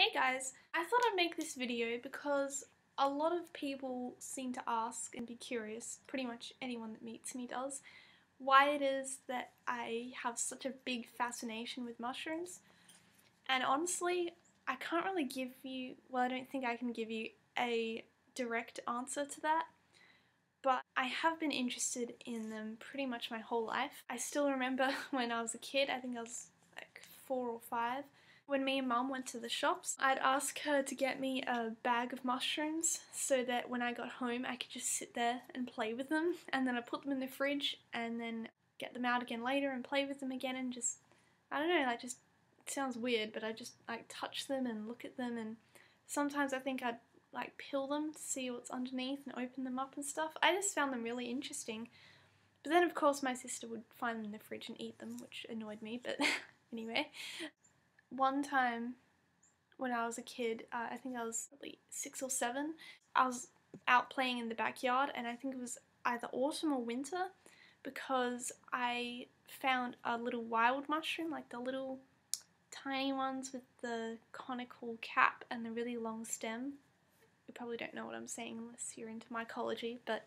Hey guys, I thought I'd make this video because a lot of people seem to ask and be curious, pretty much anyone that meets me does, why it is that I have such a big fascination with mushrooms. And honestly, I can't really give you, well I don't think I can give you a direct answer to that, but I have been interested in them pretty much my whole life. I still remember when I was a kid, I think I was like four or five, when me and mum went to the shops, I'd ask her to get me a bag of mushrooms so that when I got home I could just sit there and play with them and then I'd put them in the fridge and then get them out again later and play with them again and just, I don't know, like just, sounds weird but I just like touch them and look at them and sometimes I think I'd like peel them to see what's underneath and open them up and stuff. I just found them really interesting. But then of course my sister would find them in the fridge and eat them, which annoyed me, but anyway one time when I was a kid, uh, I think I was like six or seven, I was out playing in the backyard and I think it was either autumn or winter because I found a little wild mushroom, like the little tiny ones with the conical cap and the really long stem. You probably don't know what I'm saying unless you're into mycology, but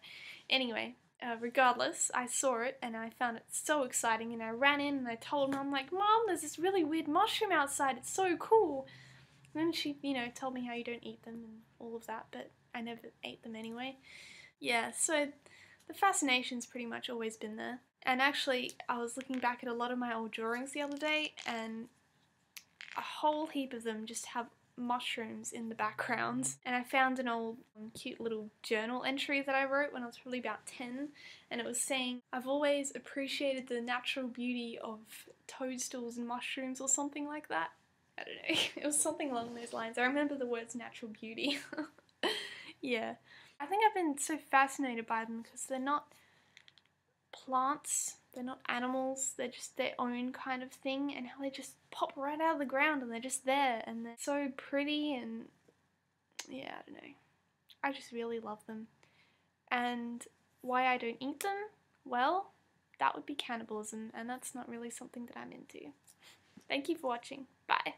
anyway, uh, regardless, I saw it and I found it so exciting and I ran in and I told mom like, Mom, there's this really weird mushroom outside, it's so cool. And then she, you know, told me how you don't eat them and all of that, but I never ate them anyway. Yeah, so the fascination's pretty much always been there. And actually, I was looking back at a lot of my old drawings the other day and a whole heap of them just have mushrooms in the background and I found an old um, cute little journal entry that I wrote when I was probably about 10 and it was saying I've always appreciated the natural beauty of toadstools and mushrooms or something like that. I don't know, it was something along those lines. I remember the words natural beauty. yeah. I think I've been so fascinated by them because they're not plants they're not animals, they're just their own kind of thing, and how they just pop right out of the ground and they're just there and they're so pretty and yeah, I don't know. I just really love them. And why I don't eat them? Well, that would be cannibalism, and that's not really something that I'm into. Thank you for watching. Bye.